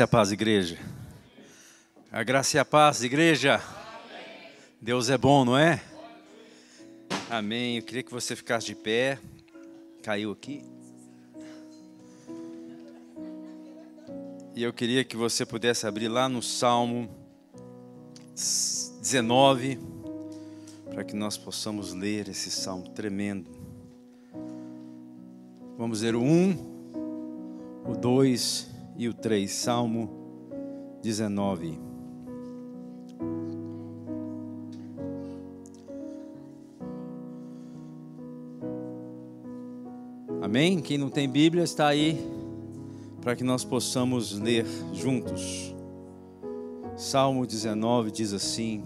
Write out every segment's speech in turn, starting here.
e a paz, igreja. A graça e a paz, igreja. Deus é bom, não é? Amém. Eu queria que você ficasse de pé. Caiu aqui. E eu queria que você pudesse abrir lá no Salmo 19, para que nós possamos ler esse salmo tremendo. Vamos ler o 1, o 2 e o 3, Salmo 19. Amém? Quem não tem Bíblia está aí para que nós possamos ler juntos. Salmo 19 diz assim: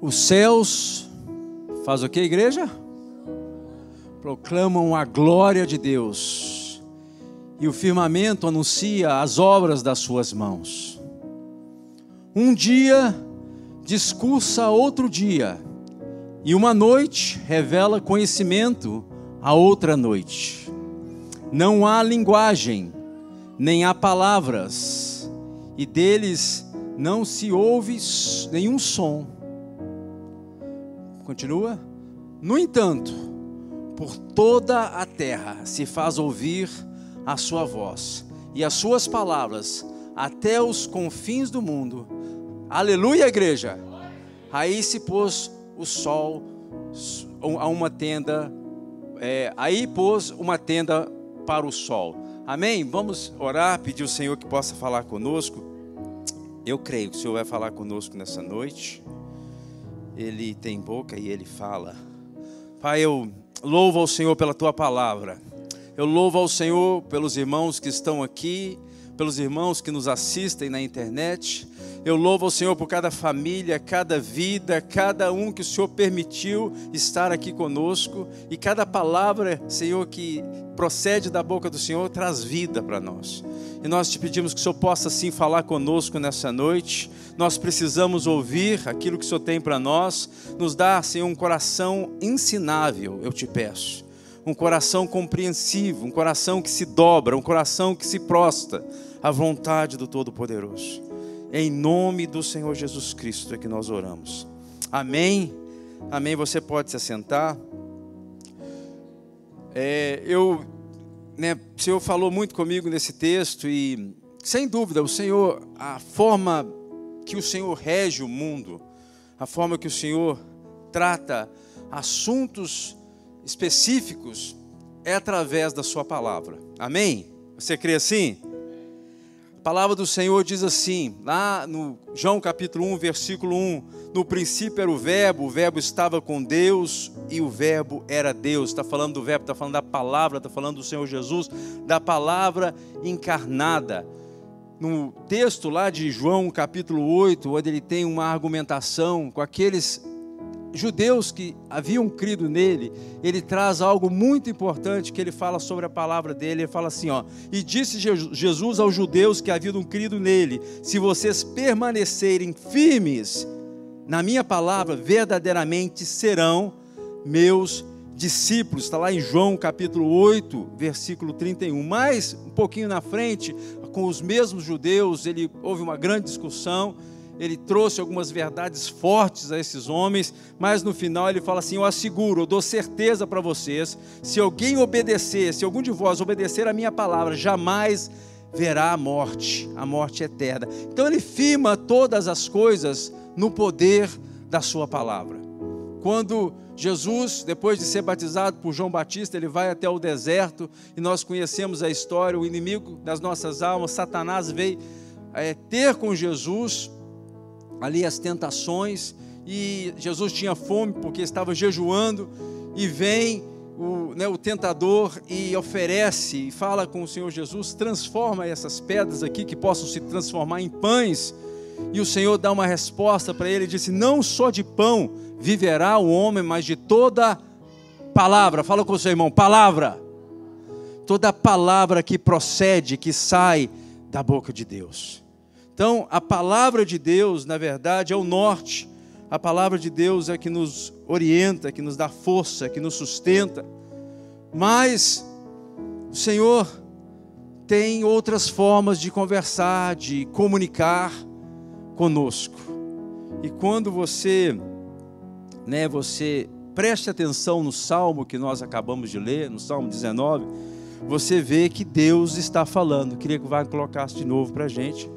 Os céus faz o que, igreja? Proclamam a glória de Deus, e o firmamento anuncia as obras das suas mãos. Um dia discursa outro dia, e uma noite revela conhecimento a outra noite. Não há linguagem, nem há palavras, e deles não se ouve nenhum som. Continua? No entanto, por toda a terra se faz ouvir a sua voz, e as suas palavras até os confins do mundo. Aleluia, igreja! Aí se pôs o sol a uma tenda, é, aí pôs uma tenda para o sol. Amém? Vamos orar, pedir ao Senhor que possa falar conosco. Eu creio que o Senhor vai falar conosco nessa noite. Ele tem boca e ele fala. Pai, eu louvo ao Senhor pela tua palavra. Eu louvo ao Senhor pelos irmãos que estão aqui, pelos irmãos que nos assistem na internet. Eu louvo ao Senhor por cada família, cada vida, cada um que o Senhor permitiu estar aqui conosco e cada palavra, Senhor, que procede da boca do Senhor traz vida para nós. E nós te pedimos que o Senhor possa sim falar conosco nessa noite. Nós precisamos ouvir aquilo que o Senhor tem para nós. Nos dá, Senhor, um coração ensinável, eu te peço. Um coração compreensivo, um coração que se dobra, um coração que se prostra à vontade do Todo-Poderoso. Em nome do Senhor Jesus Cristo é que nós oramos. Amém. Amém. Você pode se assentar. É, eu, né, o Senhor falou muito comigo nesse texto e, sem dúvida, o Senhor, a forma que o Senhor rege o mundo, a forma que o Senhor trata assuntos específicos é através da Sua palavra. Amém? Você crê assim? A palavra do Senhor diz assim, lá no João capítulo 1, versículo 1: No princípio era o Verbo, o Verbo estava com Deus e o Verbo era Deus. Está falando do Verbo, está falando da palavra, está falando do Senhor Jesus, da palavra encarnada. No texto lá de João capítulo 8, onde ele tem uma argumentação com aqueles judeus que haviam crido nele, ele traz algo muito importante que ele fala sobre a palavra dele. Ele fala assim: ó, e disse Jesus aos judeus que haviam crido nele: se vocês permanecerem firmes na minha palavra, verdadeiramente serão meus discípulos. Está lá em João capítulo 8, versículo 31. Mais um pouquinho na frente, com os mesmos judeus, ele houve uma grande discussão ele trouxe algumas verdades fortes a esses homens, mas no final ele fala assim: Eu asseguro, eu dou certeza para vocês, se alguém obedecer, se algum de vós obedecer a minha palavra, jamais verá a morte, a morte eterna. Então ele firma todas as coisas no poder da sua palavra. Quando Jesus, depois de ser batizado por João Batista, ele vai até o deserto e nós conhecemos a história, o inimigo das nossas almas, Satanás veio é, ter com Jesus ali as tentações, e Jesus tinha fome porque estava jejuando, e vem o, né, o tentador e oferece, e fala com o Senhor Jesus: transforma essas pedras aqui que possam se transformar em pães. E o Senhor dá uma resposta para ele: disse, Não só de pão viverá o homem, mas de toda palavra. Fala com o seu irmão: palavra. Toda palavra que procede, que sai da boca de Deus. Então, a palavra de Deus, na verdade, é o norte. A palavra de Deus é que nos orienta, que nos dá força, que nos sustenta. Mas o Senhor tem outras formas de conversar, de comunicar conosco. E quando você, né, você preste atenção no salmo que nós acabamos de ler, no salmo 19, você vê que Deus está falando. Queria que o colocasse de novo para a gente.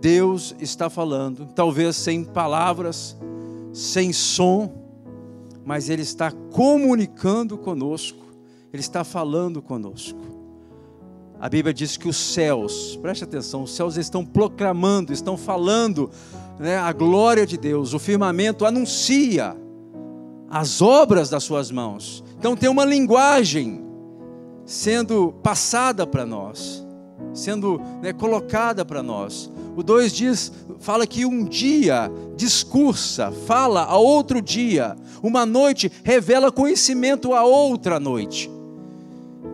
Deus está falando, talvez sem palavras, sem som, mas Ele está comunicando conosco, Ele está falando conosco. A Bíblia diz que os céus, preste atenção, os céus estão proclamando, estão falando né, a glória de Deus, o firmamento anuncia as obras das suas mãos. Então tem uma linguagem sendo passada para nós, sendo né, colocada para nós. O 2 diz, fala que um dia discursa, fala a outro dia, uma noite revela conhecimento a outra noite.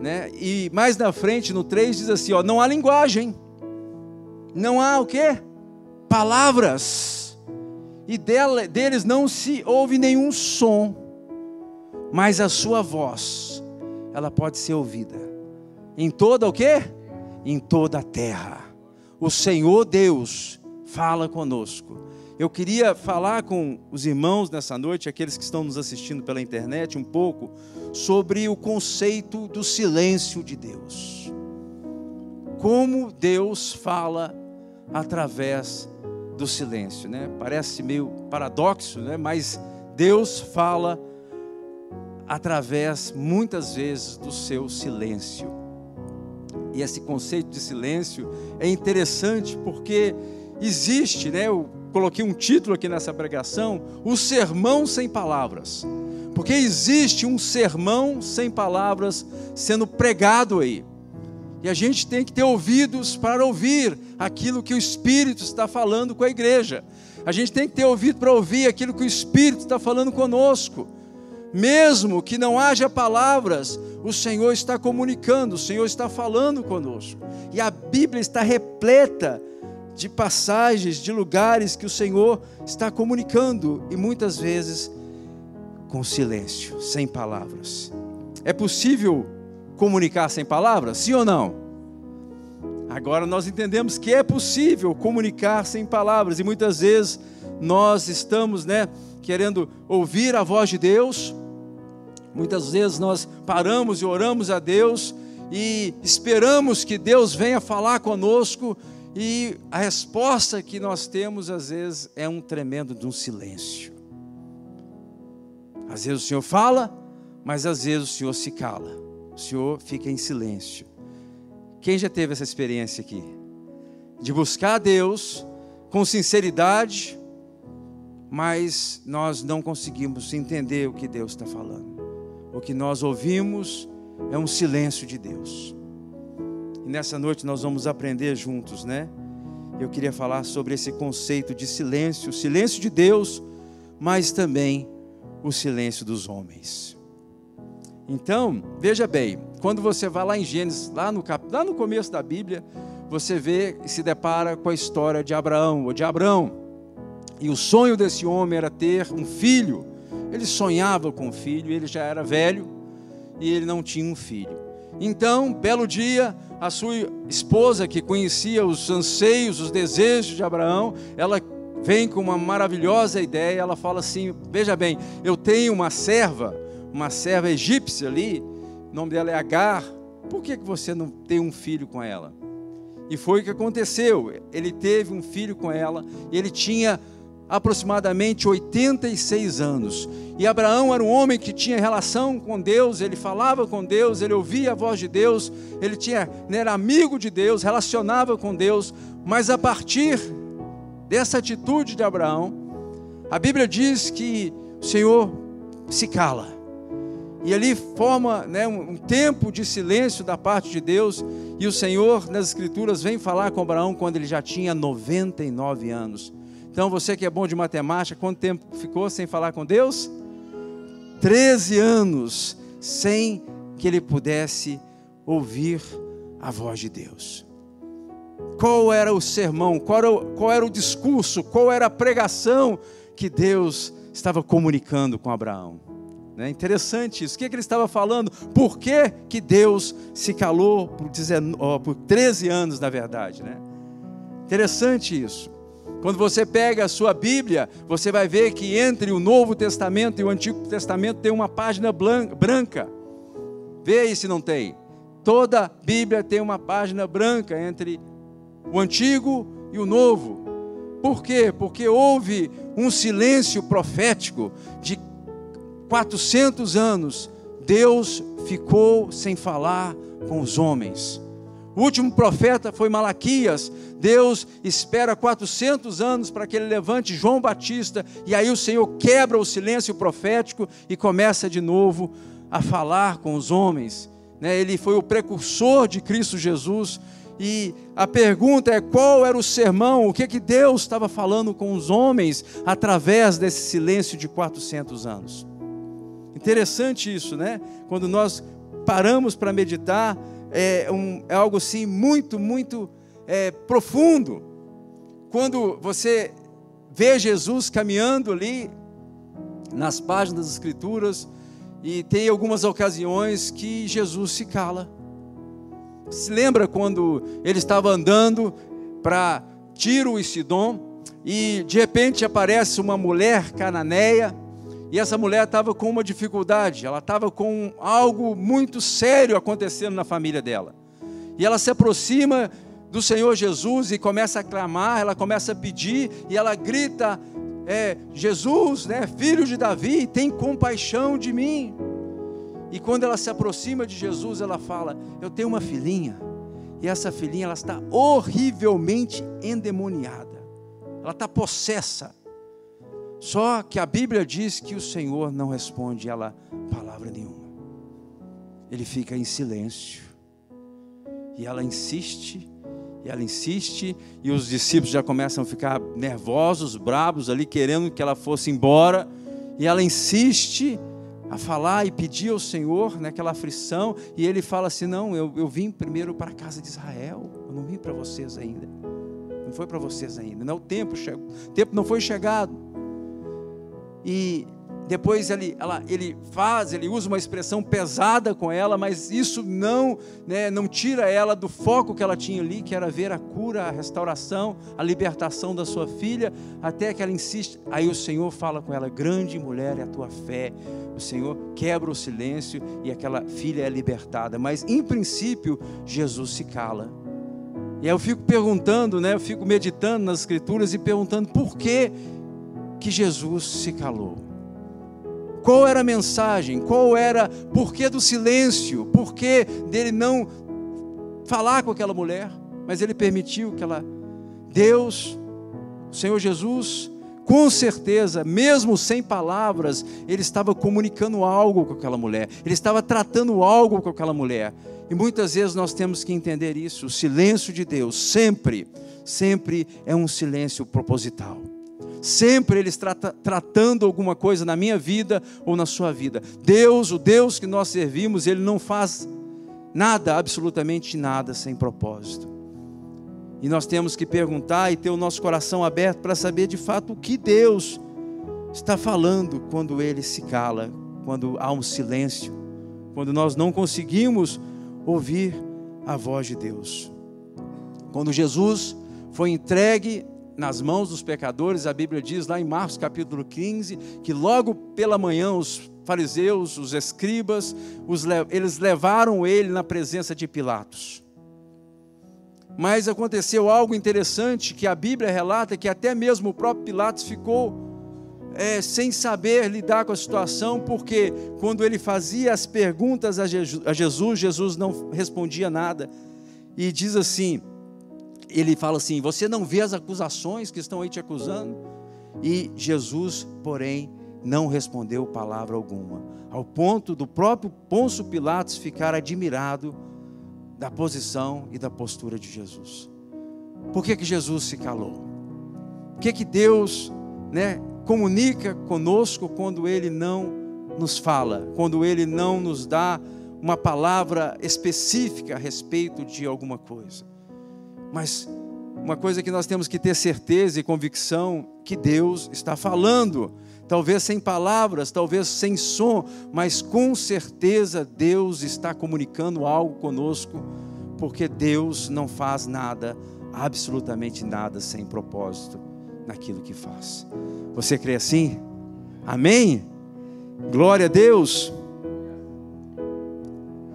Né? E mais na frente, no 3, diz assim: ó, não há linguagem, não há o que? Palavras, e dela, deles não se ouve nenhum som, mas a sua voz, ela pode ser ouvida em toda o que? Em toda a terra. O Senhor Deus fala conosco. Eu queria falar com os irmãos nessa noite, aqueles que estão nos assistindo pela internet, um pouco sobre o conceito do silêncio de Deus. Como Deus fala através do silêncio, né? Parece meio paradoxo, né? Mas Deus fala através muitas vezes do seu silêncio. E esse conceito de silêncio é interessante porque existe, né? Eu coloquei um título aqui nessa pregação, o sermão sem palavras. Porque existe um sermão sem palavras sendo pregado aí. E a gente tem que ter ouvidos para ouvir aquilo que o Espírito está falando com a igreja. A gente tem que ter ouvido para ouvir aquilo que o Espírito está falando conosco. Mesmo que não haja palavras, o Senhor está comunicando, o Senhor está falando conosco. E a Bíblia está repleta de passagens, de lugares que o Senhor está comunicando e muitas vezes com silêncio, sem palavras. É possível comunicar sem palavras? Sim ou não? Agora nós entendemos que é possível comunicar sem palavras e muitas vezes nós estamos, né, querendo ouvir a voz de Deus. Muitas vezes nós paramos e oramos a Deus e esperamos que Deus venha falar conosco e a resposta que nós temos às vezes é um tremendo de um silêncio. Às vezes o Senhor fala, mas às vezes o Senhor se cala. O Senhor fica em silêncio. Quem já teve essa experiência aqui? De buscar a Deus com sinceridade, mas nós não conseguimos entender o que Deus está falando. O que nós ouvimos é um silêncio de Deus. E nessa noite nós vamos aprender juntos, né? Eu queria falar sobre esse conceito de silêncio, o silêncio de Deus, mas também o silêncio dos homens. Então, veja bem, quando você vai lá em Gênesis, lá no, cap... lá no começo da Bíblia, você vê e se depara com a história de Abraão, ou de Abraão. E o sonho desse homem era ter um filho. Ele sonhava com um filho, ele já era velho e ele não tinha um filho. Então, belo dia, a sua esposa, que conhecia os anseios, os desejos de Abraão, ela vem com uma maravilhosa ideia. Ela fala assim: Veja bem, eu tenho uma serva, uma serva egípcia ali, o nome dela é Agar. Por que, que você não tem um filho com ela? E foi o que aconteceu. Ele teve um filho com ela, ele tinha aproximadamente 86 anos. E Abraão era um homem que tinha relação com Deus, ele falava com Deus, ele ouvia a voz de Deus, ele tinha, era amigo de Deus, relacionava com Deus, mas a partir dessa atitude de Abraão, a Bíblia diz que o Senhor se cala. E ali forma né, um, um tempo de silêncio da parte de Deus, e o Senhor, nas Escrituras, vem falar com Abraão quando ele já tinha 99 anos. Então, você que é bom de matemática, quanto tempo ficou sem falar com Deus? 13 anos sem que ele pudesse ouvir a voz de Deus. Qual era o sermão, qual era o, qual era o discurso, qual era a pregação que Deus estava comunicando com Abraão? É interessante isso. O que, é que ele estava falando? Por que, que Deus se calou por, 19, por 13 anos, na verdade? Né? Interessante isso. Quando você pega a sua Bíblia, você vai ver que entre o Novo Testamento e o Antigo Testamento tem uma página branca. Vê aí se não tem. Toda Bíblia tem uma página branca entre o Antigo e o Novo. Por quê? Porque houve um silêncio profético de 400 anos. Deus ficou sem falar com os homens. O último profeta foi Malaquias. Deus espera 400 anos para que ele levante João Batista, e aí o Senhor quebra o silêncio profético e começa de novo a falar com os homens. Né? Ele foi o precursor de Cristo Jesus. E a pergunta é qual era o sermão, o que, que Deus estava falando com os homens através desse silêncio de 400 anos. Interessante isso, né? Quando nós paramos para meditar, é, um, é algo assim muito, muito é, profundo. Quando você vê Jesus caminhando ali nas páginas das Escrituras, e tem algumas ocasiões que Jesus se cala. Se lembra quando ele estava andando para Tiro e Sidom, e de repente aparece uma mulher cananeia, e essa mulher estava com uma dificuldade, ela estava com algo muito sério acontecendo na família dela. E ela se aproxima do Senhor Jesus e começa a clamar, ela começa a pedir e ela grita: é, Jesus, né, filho de Davi, tem compaixão de mim. E quando ela se aproxima de Jesus, ela fala: Eu tenho uma filhinha, e essa filhinha ela está horrivelmente endemoniada, ela está possessa. Só que a Bíblia diz que o Senhor não responde ela palavra nenhuma. Ele fica em silêncio. E ela insiste, e ela insiste, e os discípulos já começam a ficar nervosos, bravos ali, querendo que ela fosse embora. E ela insiste a falar e pedir ao Senhor naquela aflição, e ele fala assim: Não, eu, eu vim primeiro para a casa de Israel, eu não vim para vocês ainda. Não foi para vocês ainda, não, o tempo, o tempo não foi chegado e depois ele, ela, ele faz, ele usa uma expressão pesada com ela, mas isso não, né, não tira ela do foco que ela tinha ali, que era ver a cura, a restauração, a libertação da sua filha, até que ela insiste. Aí o Senhor fala com ela: Grande mulher é a tua fé. O Senhor quebra o silêncio e aquela filha é libertada. Mas em princípio, Jesus se cala. E aí eu fico perguntando, né, eu fico meditando nas Escrituras e perguntando por que que Jesus se calou. Qual era a mensagem? Qual era porquê do silêncio? Porquê dele não falar com aquela mulher? Mas ele permitiu que ela Deus, o Senhor Jesus, com certeza, mesmo sem palavras, ele estava comunicando algo com aquela mulher, ele estava tratando algo com aquela mulher. E muitas vezes nós temos que entender isso. O silêncio de Deus sempre, sempre é um silêncio proposital sempre Ele está tratando alguma coisa na minha vida ou na sua vida. Deus, o Deus que nós servimos, Ele não faz nada, absolutamente nada, sem propósito. E nós temos que perguntar e ter o nosso coração aberto para saber de fato o que Deus está falando quando Ele se cala, quando há um silêncio, quando nós não conseguimos ouvir a voz de Deus. Quando Jesus foi entregue nas mãos dos pecadores, a Bíblia diz lá em Marcos capítulo 15, que logo pela manhã os fariseus, os escribas, os, eles levaram ele na presença de Pilatos. Mas aconteceu algo interessante que a Bíblia relata que até mesmo o próprio Pilatos ficou é, sem saber lidar com a situação, porque quando ele fazia as perguntas a Jesus, Jesus não respondia nada. E diz assim: ele fala assim: Você não vê as acusações que estão aí te acusando? E Jesus, porém, não respondeu palavra alguma, ao ponto do próprio Pôncio Pilatos ficar admirado da posição e da postura de Jesus. Por que, que Jesus se calou? Por que, que Deus né, comunica conosco quando Ele não nos fala, quando Ele não nos dá uma palavra específica a respeito de alguma coisa? Mas uma coisa que nós temos que ter certeza e convicção que Deus está falando. Talvez sem palavras, talvez sem som, mas com certeza Deus está comunicando algo conosco, porque Deus não faz nada, absolutamente nada, sem propósito naquilo que faz. Você crê assim? Amém? Glória a Deus.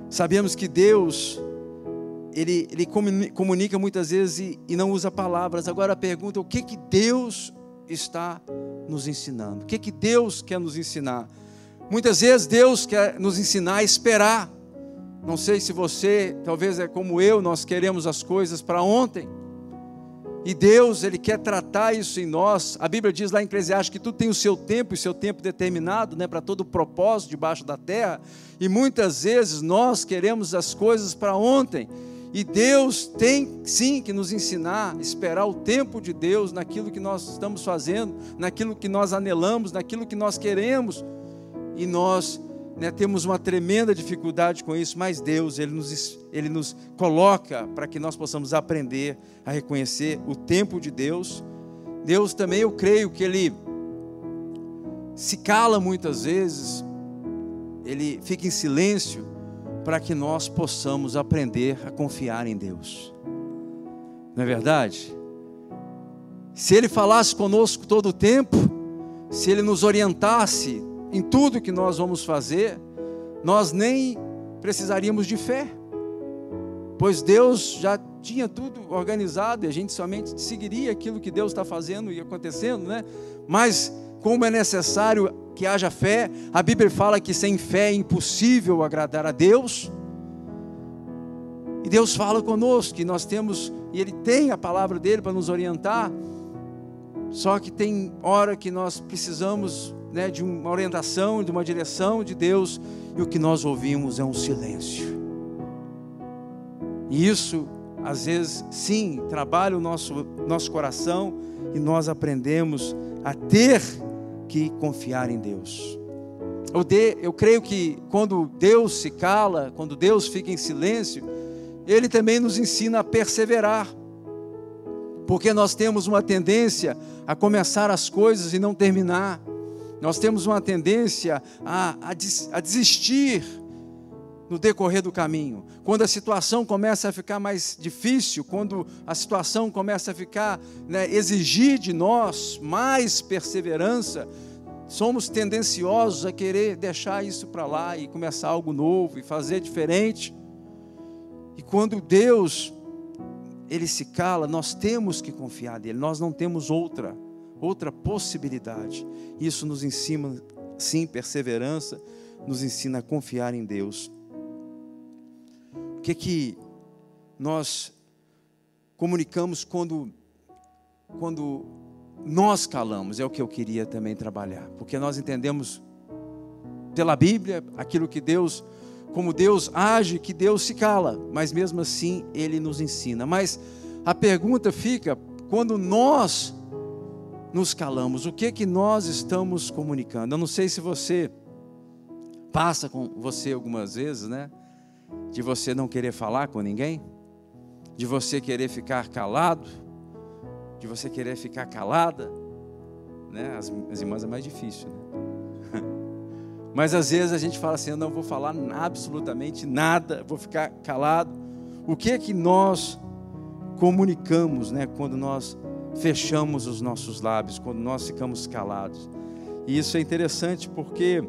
Sabemos que Deus ele, ele comunica muitas vezes e, e, não usa palavras. Agora a pergunta: o que que Deus está nos ensinando? O que que Deus quer nos ensinar? Muitas vezes Deus quer nos ensinar a esperar. Não sei se você, talvez é como eu, nós queremos as coisas para ontem. E Deus, Ele quer tratar isso em nós. A Bíblia diz lá em Eclesiastes que tudo tem o seu tempo e seu tempo determinado, né, para todo o propósito debaixo da terra. E muitas vezes nós queremos as coisas para ontem. E Deus tem sim que nos ensinar, esperar o tempo de Deus naquilo que nós estamos fazendo, naquilo que nós anelamos, naquilo que nós queremos. E nós né, temos uma tremenda dificuldade com isso, mas Deus, Ele nos, Ele nos coloca para que nós possamos aprender a reconhecer o tempo de Deus. Deus também, eu creio que Ele se cala muitas vezes, Ele fica em silêncio para que nós possamos aprender a confiar em Deus. Não é verdade? Se Ele falasse conosco todo o tempo, se Ele nos orientasse em tudo que nós vamos fazer, nós nem precisaríamos de fé, pois Deus já tinha tudo organizado e a gente somente seguiria aquilo que Deus está fazendo e acontecendo, né? Mas como é necessário que haja fé. A Bíblia fala que sem fé é impossível agradar a Deus. E Deus fala conosco que nós temos, e Ele tem a palavra dele para nos orientar. Só que tem hora que nós precisamos né, de uma orientação, de uma direção de Deus, e o que nós ouvimos é um silêncio. E isso, às vezes, sim, trabalha o nosso, nosso coração e nós aprendemos a ter que confiar em Deus. Eu, de, eu creio que quando Deus se cala, quando Deus fica em silêncio, Ele também nos ensina a perseverar. Porque nós temos uma tendência a começar as coisas e não terminar. Nós temos uma tendência a, a, a desistir no decorrer do caminho. Quando a situação começa a ficar mais difícil, quando a situação começa a ficar, né, exigir de nós mais perseverança, somos tendenciosos a querer deixar isso para lá e começar algo novo e fazer diferente. E quando Deus ele se cala, nós temos que confiar nele, nós não temos outra outra possibilidade. Isso nos ensina sim perseverança, nos ensina a confiar em Deus que que nós comunicamos quando quando nós calamos? É o que eu queria também trabalhar, porque nós entendemos pela Bíblia aquilo que Deus como Deus age, que Deus se cala, mas mesmo assim ele nos ensina. Mas a pergunta fica, quando nós nos calamos, o que que nós estamos comunicando? Eu não sei se você passa com você algumas vezes, né? De você não querer falar com ninguém, de você querer ficar calado, de você querer ficar calada, né? As, as irmãs é mais difícil, né? Mas às vezes a gente fala assim, eu não vou falar absolutamente nada, vou ficar calado. O que é que nós comunicamos, né, quando nós fechamos os nossos lábios, quando nós ficamos calados? E isso é interessante porque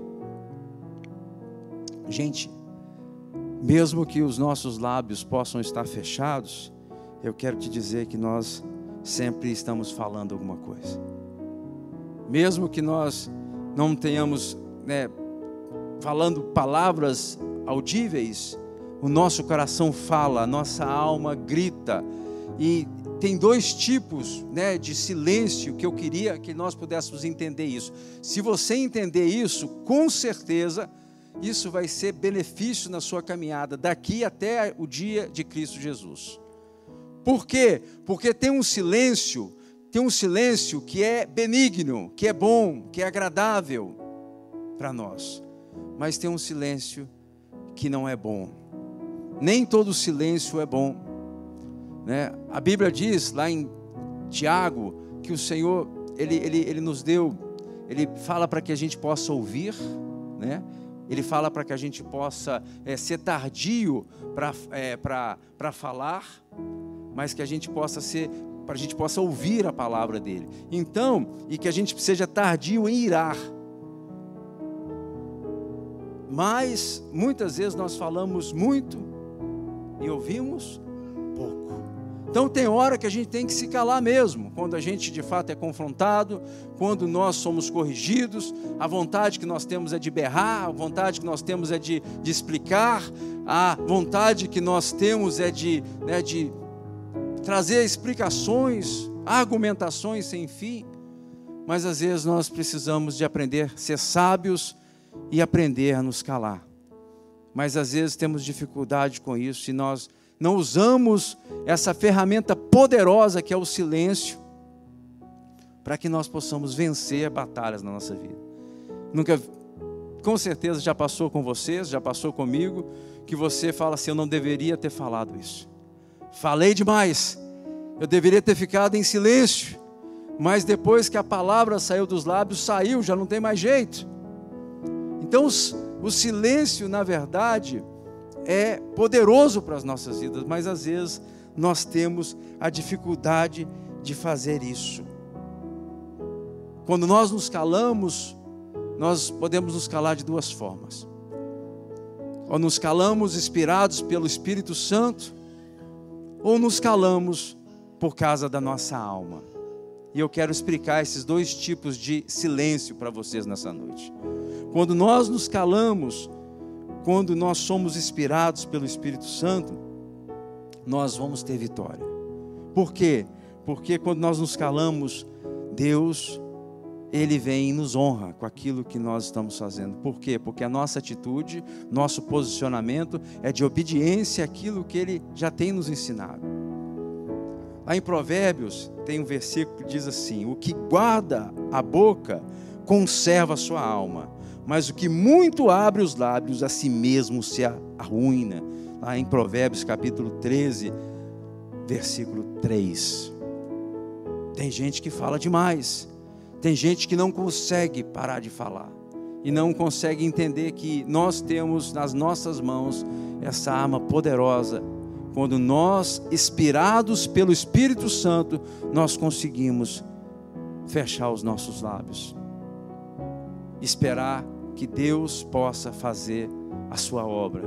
gente, mesmo que os nossos lábios possam estar fechados, eu quero te dizer que nós sempre estamos falando alguma coisa. Mesmo que nós não tenhamos né, falando palavras audíveis, o nosso coração fala, a nossa alma grita. E tem dois tipos né, de silêncio que eu queria que nós pudéssemos entender isso. Se você entender isso, com certeza isso vai ser benefício na sua caminhada daqui até o dia de Cristo Jesus. Por quê? Porque tem um silêncio, tem um silêncio que é benigno, que é bom, que é agradável para nós. Mas tem um silêncio que não é bom. Nem todo silêncio é bom. Né? A Bíblia diz lá em Tiago que o Senhor ele, ele, ele nos deu, ele fala para que a gente possa ouvir, né? Ele fala para que a gente possa é, ser tardio para é, para falar, mas que a gente possa ser para a gente possa ouvir a palavra dele. Então, e que a gente seja tardio em irar. Mas muitas vezes nós falamos muito e ouvimos pouco. Então tem hora que a gente tem que se calar mesmo, quando a gente de fato é confrontado, quando nós somos corrigidos, a vontade que nós temos é de berrar, a vontade que nós temos é de, de explicar, a vontade que nós temos é de, né, de trazer explicações, argumentações sem fim. Mas às vezes nós precisamos de aprender a ser sábios e aprender a nos calar. Mas às vezes temos dificuldade com isso e nós não usamos essa ferramenta poderosa que é o silêncio para que nós possamos vencer batalhas na nossa vida. Nunca, com certeza já passou com vocês, já passou comigo, que você fala assim: eu não deveria ter falado isso. Falei demais, eu deveria ter ficado em silêncio, mas depois que a palavra saiu dos lábios, saiu, já não tem mais jeito. Então, o silêncio, na verdade, é poderoso para as nossas vidas, mas às vezes nós temos a dificuldade de fazer isso. Quando nós nos calamos, nós podemos nos calar de duas formas. Ou nos calamos inspirados pelo Espírito Santo, ou nos calamos por causa da nossa alma. E eu quero explicar esses dois tipos de silêncio para vocês nessa noite. Quando nós nos calamos, quando nós somos inspirados pelo Espírito Santo, nós vamos ter vitória. Por quê? Porque quando nós nos calamos, Deus, Ele vem e nos honra com aquilo que nós estamos fazendo. Por quê? Porque a nossa atitude, nosso posicionamento é de obediência àquilo que Ele já tem nos ensinado. Lá em Provérbios tem um versículo que diz assim: O que guarda a boca conserva a sua alma, mas o que muito abre os lábios a si mesmo se arruína. Lá em Provérbios capítulo 13, versículo 3. Tem gente que fala demais, tem gente que não consegue parar de falar e não consegue entender que nós temos nas nossas mãos essa arma poderosa. Quando nós, inspirados pelo Espírito Santo, nós conseguimos fechar os nossos lábios, esperar que Deus possa fazer a sua obra.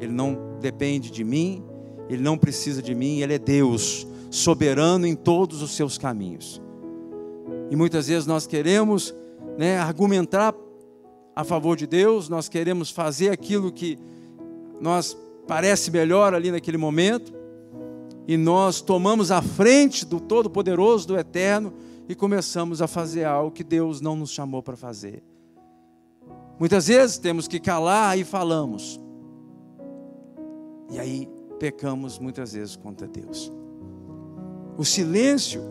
Ele não depende de mim, ele não precisa de mim, ele é Deus, soberano em todos os seus caminhos. E muitas vezes nós queremos né, argumentar a favor de Deus, nós queremos fazer aquilo que nós parece melhor ali naquele momento, e nós tomamos a frente do Todo-Poderoso, do Eterno, e começamos a fazer algo que Deus não nos chamou para fazer. Muitas vezes temos que calar e falamos. E aí pecamos muitas vezes contra Deus. O silêncio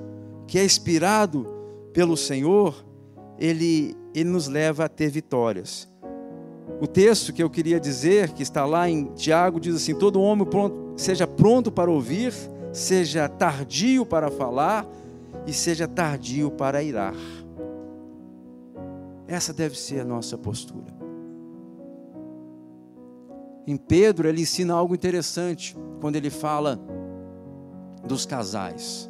que é inspirado pelo Senhor, ele, ele nos leva a ter vitórias. O texto que eu queria dizer, que está lá em Tiago, diz assim: todo homem pronto, seja pronto para ouvir, seja tardio para falar e seja tardio para irar. Essa deve ser a nossa postura. Em Pedro, ele ensina algo interessante quando ele fala dos casais.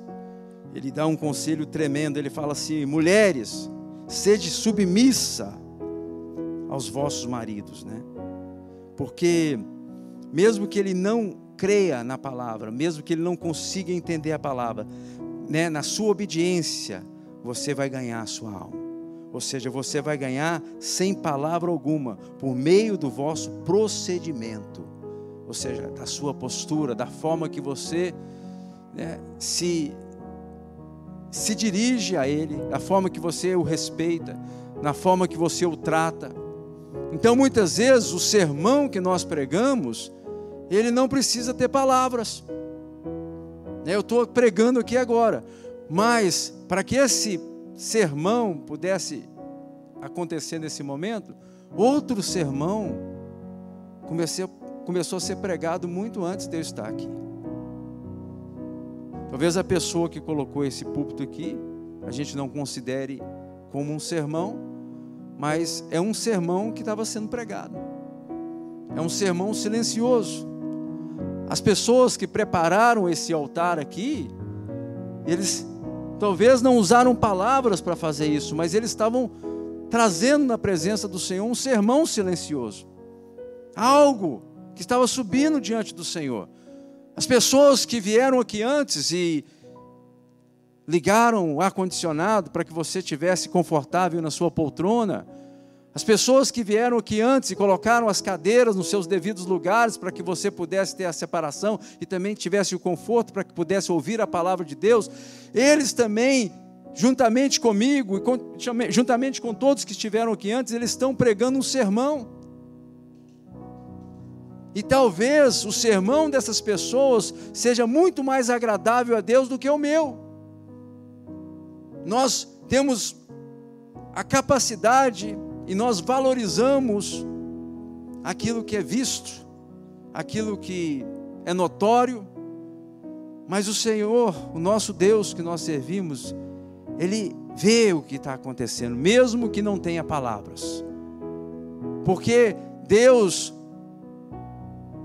Ele dá um conselho tremendo. Ele fala assim: mulheres, sede submissa aos vossos maridos, né? Porque mesmo que ele não creia na palavra, mesmo que ele não consiga entender a palavra, né, na sua obediência, você vai ganhar a sua alma. Ou seja, você vai ganhar sem palavra alguma, por meio do vosso procedimento. Ou seja, da sua postura, da forma que você né, se, se dirige a Ele, da forma que você o respeita, na forma que você o trata. Então, muitas vezes, o sermão que nós pregamos, ele não precisa ter palavras. Eu estou pregando aqui agora, mas para que esse sermão pudesse acontecer nesse momento, outro sermão comecei, começou a ser pregado muito antes de eu estar aqui. Talvez a pessoa que colocou esse púlpito aqui, a gente não considere como um sermão, mas é um sermão que estava sendo pregado. É um sermão silencioso. As pessoas que prepararam esse altar aqui, eles talvez não usaram palavras para fazer isso, mas eles estavam trazendo na presença do Senhor um sermão silencioso. Algo que estava subindo diante do Senhor. As pessoas que vieram aqui antes e ligaram o ar-condicionado para que você estivesse confortável na sua poltrona, as pessoas que vieram aqui antes e colocaram as cadeiras nos seus devidos lugares para que você pudesse ter a separação e também tivesse o conforto para que pudesse ouvir a palavra de Deus, eles também, juntamente comigo e juntamente com todos que estiveram aqui antes, eles estão pregando um sermão. E talvez o sermão dessas pessoas seja muito mais agradável a Deus do que o meu. Nós temos a capacidade e nós valorizamos aquilo que é visto, aquilo que é notório, mas o Senhor, o nosso Deus que nós servimos, Ele vê o que está acontecendo, mesmo que não tenha palavras, porque Deus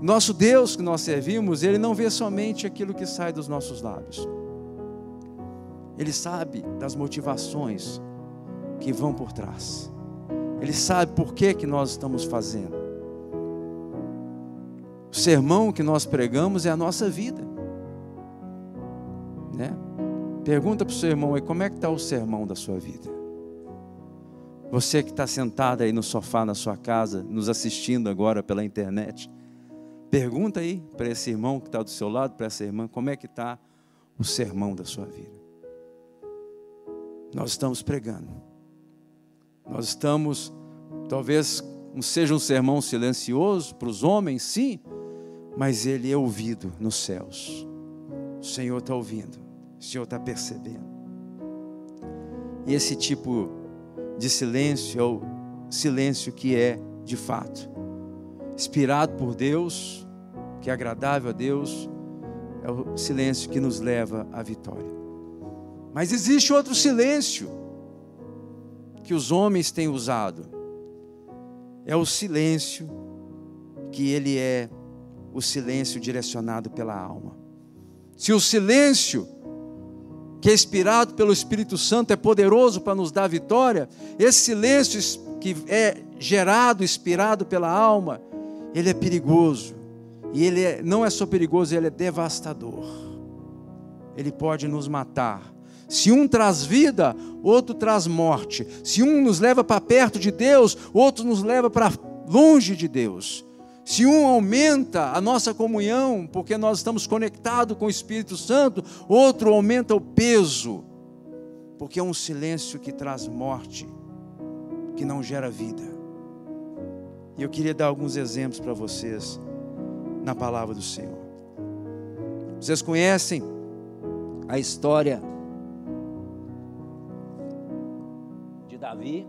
nosso Deus que nós servimos, Ele não vê somente aquilo que sai dos nossos lábios. Ele sabe das motivações que vão por trás. Ele sabe por que, que nós estamos fazendo. O sermão que nós pregamos é a nossa vida. Né? Pergunta para o seu irmão aí, como é que está o sermão da sua vida? Você que está sentado aí no sofá na sua casa, nos assistindo agora pela internet, Pergunta aí para esse irmão que está do seu lado, para essa irmã, como é que está o sermão da sua vida. Nós estamos pregando. Nós estamos, talvez seja um sermão silencioso para os homens, sim, mas ele é ouvido nos céus. O Senhor está ouvindo, o Senhor está percebendo. E esse tipo de silêncio é o silêncio que é de fato inspirado por Deus, que é agradável a Deus, é o silêncio que nos leva à vitória. Mas existe outro silêncio que os homens têm usado. É o silêncio que ele é o silêncio direcionado pela alma. Se o silêncio que é inspirado pelo Espírito Santo é poderoso para nos dar vitória, esse silêncio que é gerado, inspirado pela alma, ele é perigoso. E ele é, não é só perigoso, ele é devastador. Ele pode nos matar. Se um traz vida, outro traz morte. Se um nos leva para perto de Deus, outro nos leva para longe de Deus. Se um aumenta a nossa comunhão, porque nós estamos conectados com o Espírito Santo, outro aumenta o peso, porque é um silêncio que traz morte, que não gera vida. E eu queria dar alguns exemplos para vocês na palavra do Senhor. Vocês conhecem a história Davi,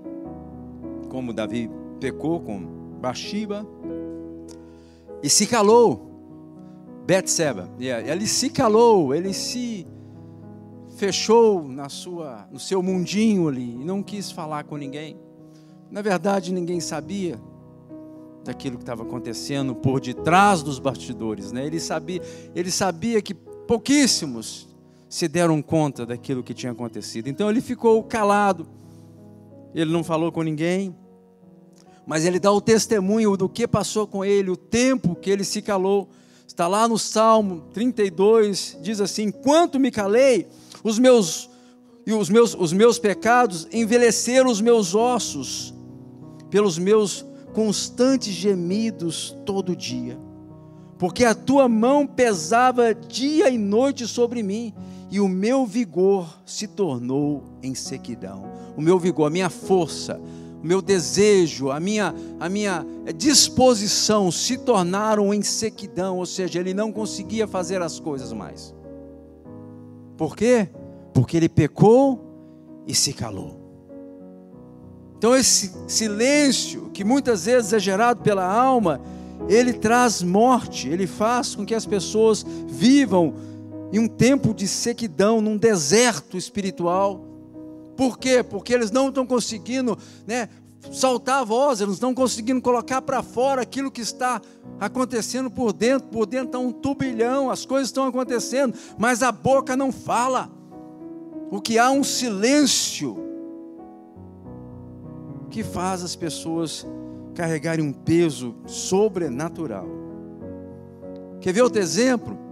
como Davi pecou com Bathsheba e se calou. Betseba, ele se calou, ele se fechou na sua, no seu mundinho ali e não quis falar com ninguém. Na verdade, ninguém sabia daquilo que estava acontecendo por detrás dos bastidores. Né? Ele, sabia, ele sabia que pouquíssimos se deram conta daquilo que tinha acontecido. Então ele ficou calado, ele não falou com ninguém, mas ele dá o testemunho do que passou com ele, o tempo que ele se calou. Está lá no Salmo 32, diz assim: Enquanto me calei, os meus e os meus, os meus pecados envelheceram os meus ossos pelos meus constantes gemidos todo dia, porque a tua mão pesava dia e noite sobre mim, e o meu vigor se tornou em sequidão. O meu vigor, a minha força, o meu desejo, a minha, a minha disposição se tornaram em sequidão, ou seja, ele não conseguia fazer as coisas mais. Por quê? Porque ele pecou e se calou. Então, esse silêncio, que muitas vezes é gerado pela alma, ele traz morte, ele faz com que as pessoas vivam em um tempo de sequidão, num deserto espiritual. Por quê? Porque eles não estão conseguindo né, soltar a voz, eles não estão conseguindo colocar para fora aquilo que está acontecendo por dentro. Por dentro está um turbilhão, as coisas estão acontecendo, mas a boca não fala. O que há um silêncio que faz as pessoas carregarem um peso sobrenatural. Quer ver outro exemplo?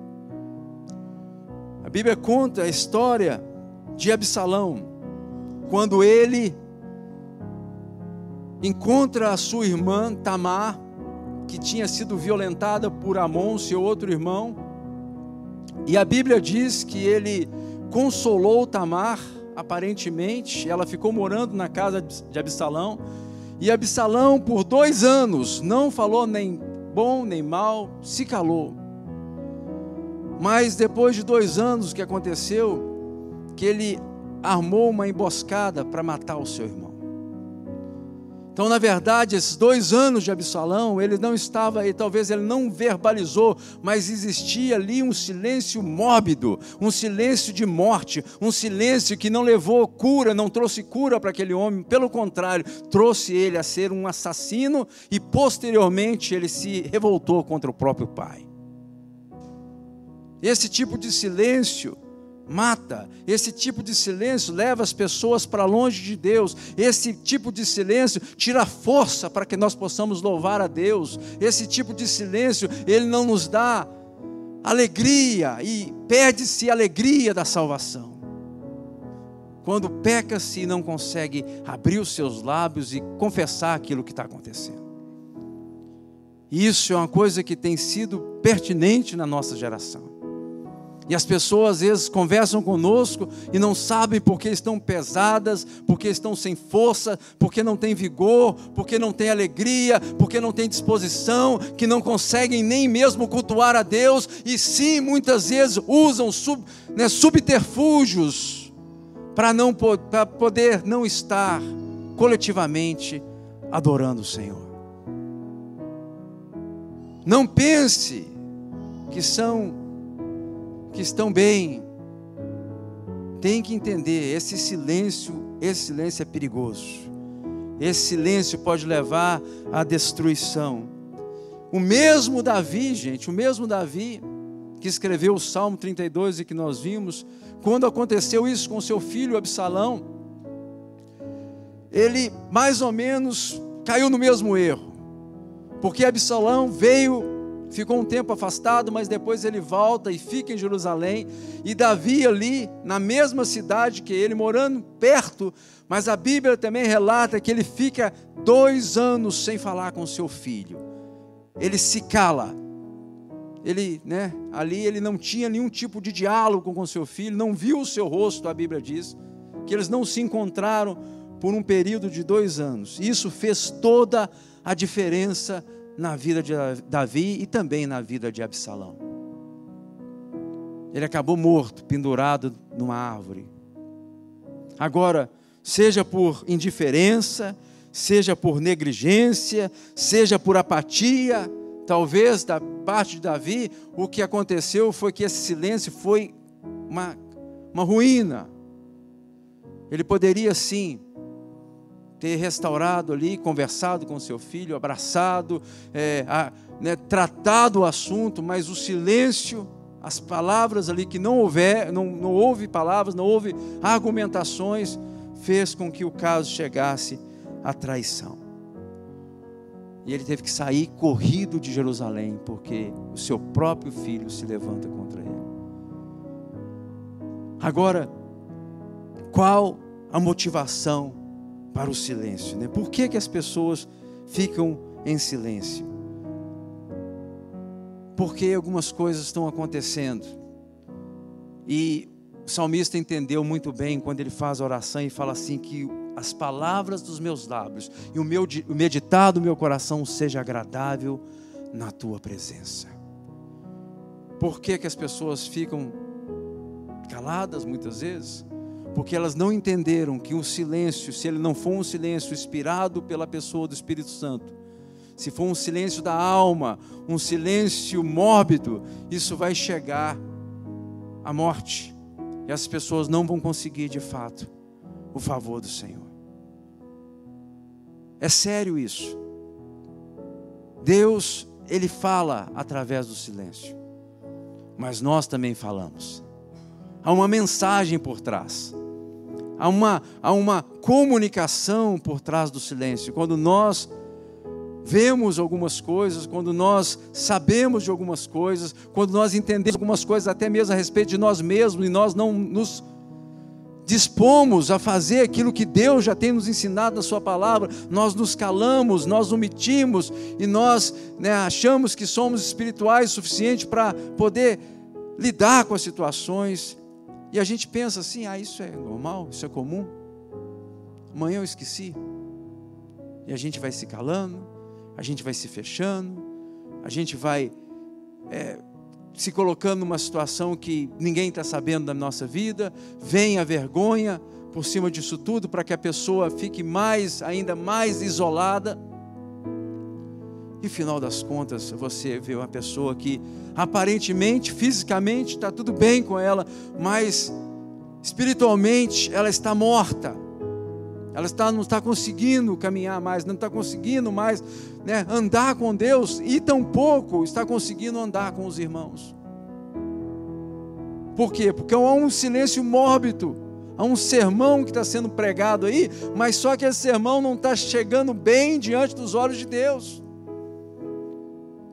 A Bíblia conta a história de Absalão, quando ele encontra a sua irmã Tamar, que tinha sido violentada por Amon, seu outro irmão, e a Bíblia diz que ele consolou Tamar, aparentemente, ela ficou morando na casa de Absalão, e Absalão, por dois anos, não falou nem bom nem mal, se calou. Mas depois de dois anos, o que aconteceu? Que ele armou uma emboscada para matar o seu irmão. Então, na verdade, esses dois anos de Absalão, ele não estava, e talvez ele não verbalizou, mas existia ali um silêncio mórbido, um silêncio de morte, um silêncio que não levou cura, não trouxe cura para aquele homem, pelo contrário, trouxe ele a ser um assassino e posteriormente ele se revoltou contra o próprio pai. Esse tipo de silêncio mata. Esse tipo de silêncio leva as pessoas para longe de Deus. Esse tipo de silêncio tira força para que nós possamos louvar a Deus. Esse tipo de silêncio, ele não nos dá alegria e perde-se a alegria da salvação. Quando peca-se e não consegue abrir os seus lábios e confessar aquilo que está acontecendo. Isso é uma coisa que tem sido pertinente na nossa geração. E as pessoas às vezes conversam conosco e não sabem porque estão pesadas, porque estão sem força, porque não têm vigor, porque não têm alegria, porque não têm disposição, que não conseguem nem mesmo cultuar a Deus, e sim, muitas vezes usam sub, né, subterfúgios para não para poder não estar coletivamente adorando o Senhor. Não pense que são que estão bem, tem que entender, esse silêncio, esse silêncio é perigoso. Esse silêncio pode levar à destruição. O mesmo Davi, gente, o mesmo Davi que escreveu o Salmo 32 e que nós vimos, quando aconteceu isso com seu filho Absalão, ele mais ou menos caiu no mesmo erro. Porque Absalão veio ficou um tempo afastado, mas depois ele volta e fica em Jerusalém. E Davi, ali, na mesma cidade que ele, morando perto, mas a Bíblia também relata que ele fica dois anos sem falar com seu filho. Ele se cala. Ele, né, ali ele não tinha nenhum tipo de diálogo com seu filho, não viu o seu rosto, a Bíblia diz, que eles não se encontraram por um período de dois anos. Isso fez toda a diferença na vida de Davi e também na vida de Absalão. Ele acabou morto, pendurado numa árvore. Agora, seja por indiferença, seja por negligência, seja por apatia, talvez da parte de Davi, o que aconteceu foi que esse silêncio foi uma, uma ruína. Ele poderia sim ter restaurado ali, conversado com seu filho, abraçado, é, a, né, tratado o assunto, mas o silêncio, as palavras ali que não houver, não, não houve palavras, não houve argumentações, fez com que o caso chegasse à traição. E ele teve que sair corrido de Jerusalém, porque o seu próprio filho se levanta contra ele. Agora, qual a motivação para o silêncio. Né? Por que, que as pessoas ficam em silêncio? Porque algumas coisas estão acontecendo. E o salmista entendeu muito bem quando ele faz a oração e fala assim: que as palavras dos meus lábios e o, meu, o meditar do meu coração seja agradável na tua presença. Por que, que as pessoas ficam caladas muitas vezes? Porque elas não entenderam que o silêncio, se ele não for um silêncio inspirado pela pessoa do Espírito Santo, se for um silêncio da alma, um silêncio mórbido, isso vai chegar a morte. E as pessoas não vão conseguir, de fato, o favor do Senhor. É sério isso. Deus, Ele fala através do silêncio. Mas nós também falamos. Há uma mensagem por trás. Há uma, há uma comunicação por trás do silêncio. Quando nós vemos algumas coisas, quando nós sabemos de algumas coisas, quando nós entendemos algumas coisas, até mesmo a respeito de nós mesmos, e nós não nos dispomos a fazer aquilo que Deus já tem nos ensinado na Sua palavra, nós nos calamos, nós omitimos e nós né, achamos que somos espirituais o suficiente para poder lidar com as situações. E a gente pensa assim: ah, isso é normal, isso é comum. Amanhã eu esqueci. E a gente vai se calando, a gente vai se fechando, a gente vai é, se colocando numa situação que ninguém está sabendo da nossa vida, vem a vergonha por cima disso tudo para que a pessoa fique mais, ainda mais isolada. E final das contas, você vê uma pessoa que aparentemente, fisicamente, está tudo bem com ela, mas espiritualmente ela está morta ela está, não está conseguindo caminhar mais, não está conseguindo mais né, andar com Deus e tampouco está conseguindo andar com os irmãos. Por quê? Porque há um silêncio mórbido, há um sermão que está sendo pregado aí, mas só que esse sermão não está chegando bem diante dos olhos de Deus.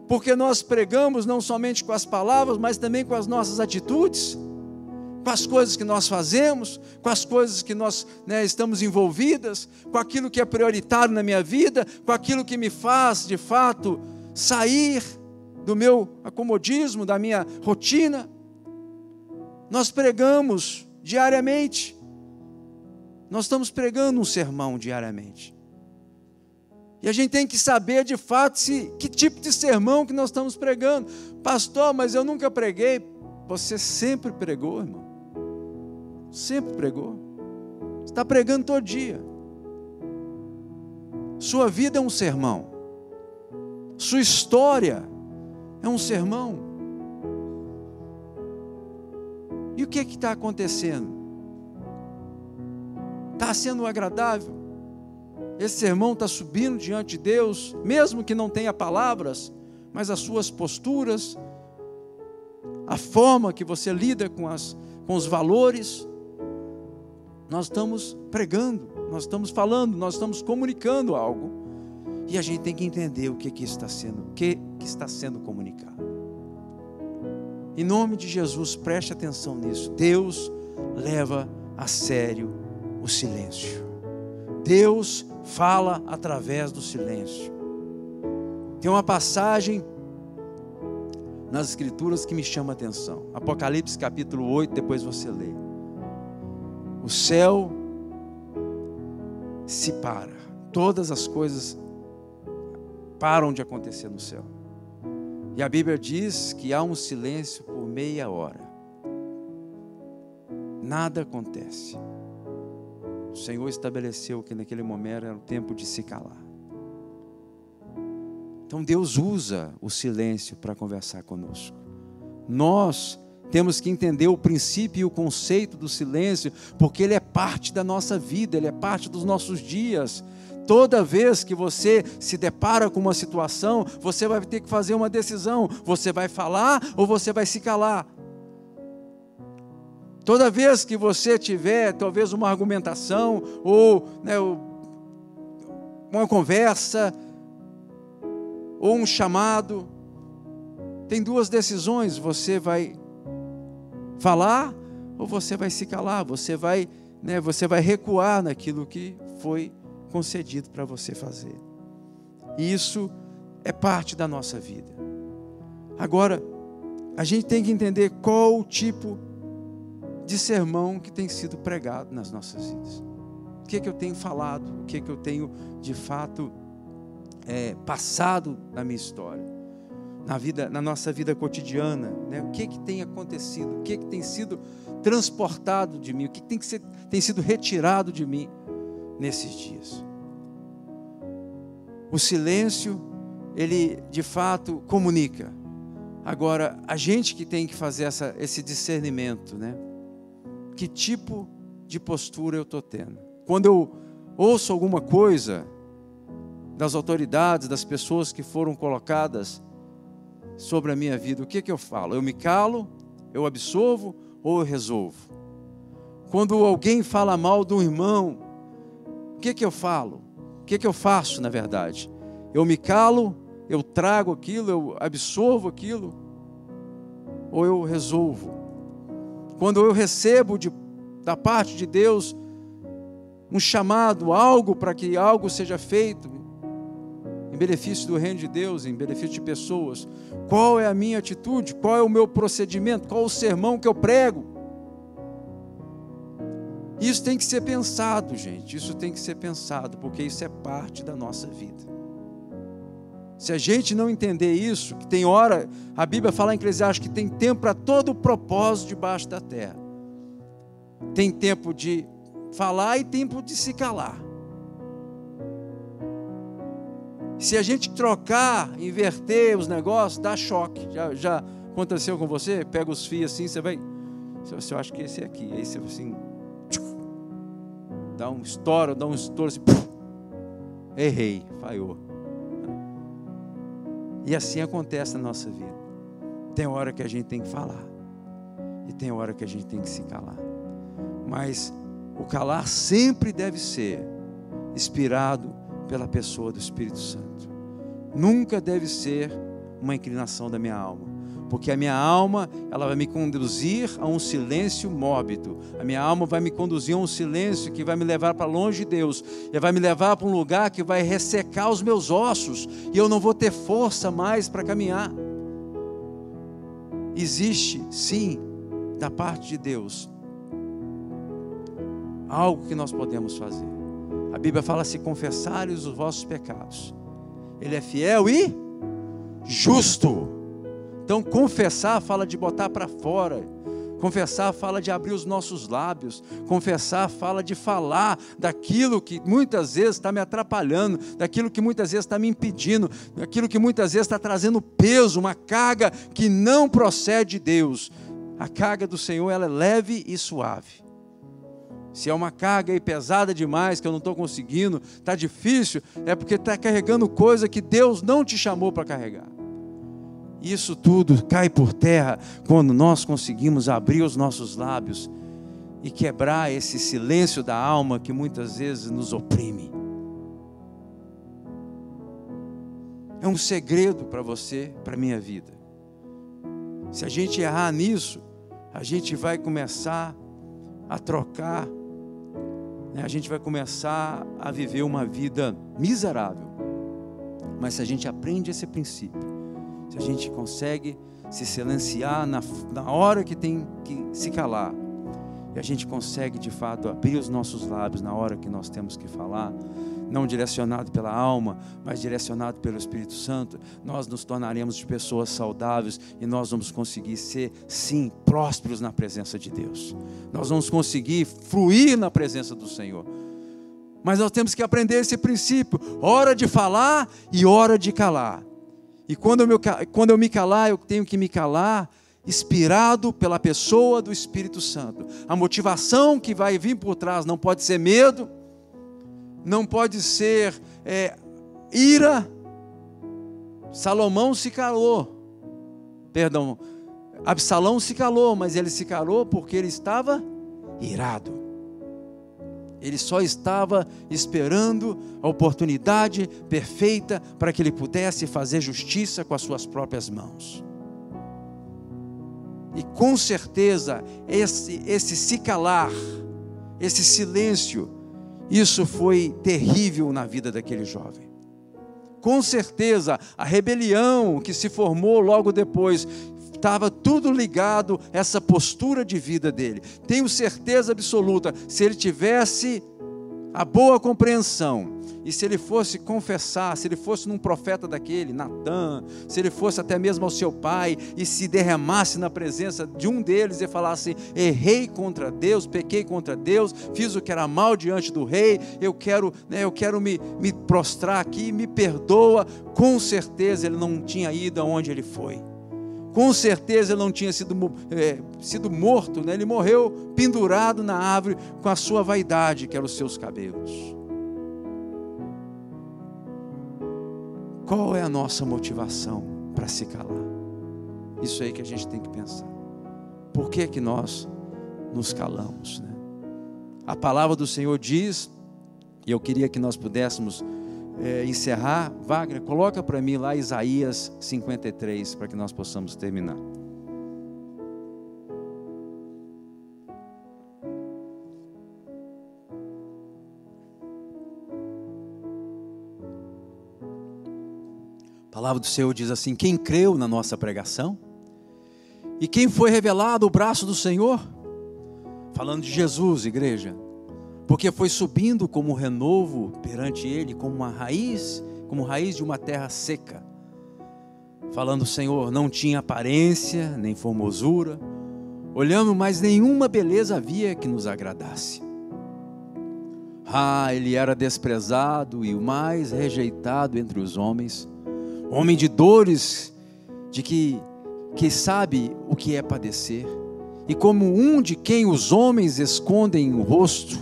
Porque nós pregamos não somente com as palavras, mas também com as nossas atitudes com as coisas que nós fazemos, com as coisas que nós né, estamos envolvidas, com aquilo que é prioritário na minha vida, com aquilo que me faz, de fato, sair do meu acomodismo, da minha rotina. Nós pregamos diariamente. Nós estamos pregando um sermão diariamente. E a gente tem que saber de fato se, que tipo de sermão que nós estamos pregando. Pastor, mas eu nunca preguei. Você sempre pregou, irmão. Sempre pregou. Está pregando todo dia. Sua vida é um sermão. Sua história é um sermão. E o que é que está acontecendo? Está sendo agradável? Esse sermão está subindo diante de Deus, mesmo que não tenha palavras, mas as suas posturas, a forma que você lida com, as, com os valores, nós estamos pregando, nós estamos falando, nós estamos comunicando algo. E a gente tem que entender o que, que está sendo, o que, que está sendo comunicado. Em nome de Jesus, preste atenção nisso. Deus leva a sério o silêncio. Deus fala através do silêncio. Tem uma passagem nas Escrituras que me chama a atenção. Apocalipse capítulo 8, depois você lê. O céu se para. Todas as coisas param de acontecer no céu. E a Bíblia diz que há um silêncio por meia hora. Nada acontece. O Senhor estabeleceu que naquele momento era o tempo de se calar. Então Deus usa o silêncio para conversar conosco. Nós temos que entender o princípio e o conceito do silêncio, porque ele é parte da nossa vida, ele é parte dos nossos dias. Toda vez que você se depara com uma situação, você vai ter que fazer uma decisão: você vai falar ou você vai se calar. Toda vez que você tiver talvez uma argumentação ou né, uma conversa ou um chamado, tem duas decisões: você vai falar ou você vai se calar, você vai, né, você vai recuar naquilo que foi concedido para você fazer. E isso é parte da nossa vida. Agora, a gente tem que entender qual o tipo de sermão que tem sido pregado nas nossas vidas. O que é que eu tenho falado, o que é que eu tenho de fato é, passado na minha história na vida, na nossa vida cotidiana, né? O que que tem acontecido? O que que tem sido transportado de mim? O que, que tem que ser, tem sido retirado de mim nesses dias? O silêncio, ele de fato comunica. Agora, a gente que tem que fazer essa, esse discernimento, né? Que tipo de postura eu estou tendo? Quando eu ouço alguma coisa das autoridades, das pessoas que foram colocadas sobre a minha vida, o que, que eu falo? Eu me calo, eu absolvo ou eu resolvo? Quando alguém fala mal de um irmão, o que, que eu falo? O que, que eu faço, na verdade? Eu me calo, eu trago aquilo, eu absolvo aquilo, ou eu resolvo? Quando eu recebo de, da parte de Deus um chamado, algo para que algo seja feito, em benefício do reino de Deus, em benefício de pessoas, qual é a minha atitude, qual é o meu procedimento, qual o sermão que eu prego? Isso tem que ser pensado, gente. Isso tem que ser pensado, porque isso é parte da nossa vida. Se a gente não entender isso, que tem hora, a Bíblia fala em Eclesiastes que tem tempo para todo o propósito debaixo da terra. Tem tempo de falar e tempo de se calar. Se a gente trocar, inverter os negócios, dá choque. Já, já aconteceu com você? Pega os fios assim, você vai. Você acha que esse é aqui. Aí você assim. Dá um estouro, dá um estouro assim. Errei, falhou. E assim acontece na nossa vida. Tem hora que a gente tem que falar, e tem hora que a gente tem que se calar. Mas o calar sempre deve ser inspirado pela pessoa do Espírito Santo. Nunca deve ser uma inclinação da minha alma porque a minha alma ela vai me conduzir a um silêncio mórbido. A minha alma vai me conduzir a um silêncio que vai me levar para longe de Deus, e vai me levar para um lugar que vai ressecar os meus ossos, e eu não vou ter força mais para caminhar. Existe, sim, da parte de Deus, algo que nós podemos fazer. A Bíblia fala: se confessares os vossos pecados, Ele é fiel e justo então, confessar fala de botar para fora. Confessar fala de abrir os nossos lábios. Confessar fala de falar daquilo que muitas vezes está me atrapalhando, daquilo que muitas vezes está me impedindo, daquilo que muitas vezes está trazendo peso, uma carga que não procede de Deus. A carga do Senhor ela é leve e suave. Se é uma carga pesada demais que eu não estou conseguindo, está difícil, é porque está carregando coisa que Deus não te chamou para carregar. Isso tudo cai por terra quando nós conseguimos abrir os nossos lábios e quebrar esse silêncio da alma que muitas vezes nos oprime. É um segredo para você, para minha vida. Se a gente errar nisso, a gente vai começar a trocar, né? a gente vai começar a viver uma vida miserável. Mas se a gente aprende esse princípio, a gente consegue se silenciar na, na hora que tem que se calar, e a gente consegue de fato abrir os nossos lábios na hora que nós temos que falar, não direcionado pela alma, mas direcionado pelo Espírito Santo, nós nos tornaremos de pessoas saudáveis e nós vamos conseguir ser, sim, prósperos na presença de Deus. Nós vamos conseguir fluir na presença do Senhor. Mas nós temos que aprender esse princípio: hora de falar e hora de calar. E quando eu, me, quando eu me calar, eu tenho que me calar inspirado pela pessoa do Espírito Santo. A motivação que vai vir por trás não pode ser medo, não pode ser é, ira. Salomão se calou, perdão, Absalão se calou, mas ele se calou porque ele estava irado. Ele só estava esperando a oportunidade perfeita para que ele pudesse fazer justiça com as suas próprias mãos. E com certeza, esse, esse se calar, esse silêncio, isso foi terrível na vida daquele jovem. Com certeza, a rebelião que se formou logo depois estava tudo ligado a essa postura de vida dele. Tenho certeza absoluta, se ele tivesse a boa compreensão, e se ele fosse confessar, se ele fosse num profeta daquele, Natan, se ele fosse até mesmo ao seu pai e se derramasse na presença de um deles e falasse: errei contra Deus, pequei contra Deus, fiz o que era mal diante do rei, eu quero, né, eu quero me, me prostrar aqui, me perdoa. Com certeza ele não tinha ido aonde ele foi Com certeza ele não tinha sido, é, sido morto, né? ele morreu pendurado na árvore com a sua vaidade, que eram os seus cabelos. Qual é a nossa motivação para se calar? Isso aí que a gente tem que pensar. Por que que nós nos calamos, né? A palavra do Senhor diz, e eu queria que nós pudéssemos é, encerrar. Wagner, coloca para mim lá Isaías 53, para que nós possamos terminar. A palavra do Senhor diz assim: Quem creu na nossa pregação? E quem foi revelado o braço do Senhor? Falando de Jesus, igreja. Porque foi subindo como renovo perante ele, como uma raiz, como raiz de uma terra seca. Falando, Senhor, não tinha aparência, nem formosura. Olhando, mas nenhuma beleza havia que nos agradasse. Ah, ele era desprezado e o mais rejeitado entre os homens homem de dores, de que, que sabe o que é padecer, e como um de quem os homens escondem o rosto,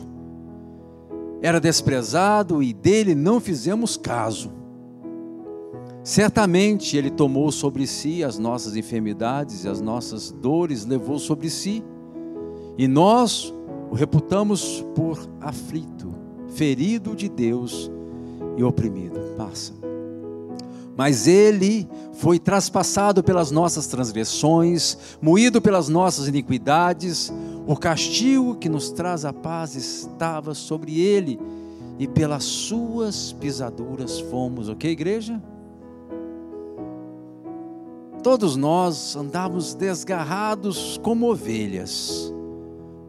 era desprezado e dele não fizemos caso. Certamente ele tomou sobre si as nossas enfermidades e as nossas dores levou sobre si, e nós o reputamos por aflito, ferido de Deus e oprimido. Passa mas ele foi traspassado pelas nossas transgressões, moído pelas nossas iniquidades, o castigo que nos traz a paz estava sobre ele, e pelas suas pisaduras fomos, ok, igreja? Todos nós andávamos desgarrados como ovelhas,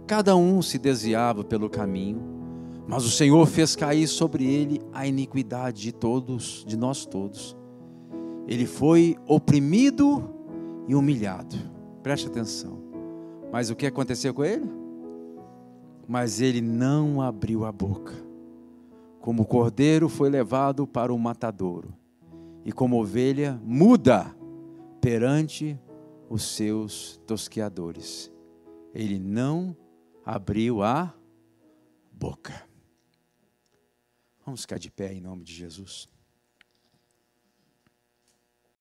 cada um se desviava pelo caminho, mas o Senhor fez cair sobre ele a iniquidade de todos, de nós todos ele foi oprimido e humilhado. Preste atenção. Mas o que aconteceu com ele? Mas ele não abriu a boca. Como o cordeiro foi levado para o matadouro, e como ovelha muda perante os seus tosqueadores. Ele não abriu a boca. Vamos ficar de pé em nome de Jesus.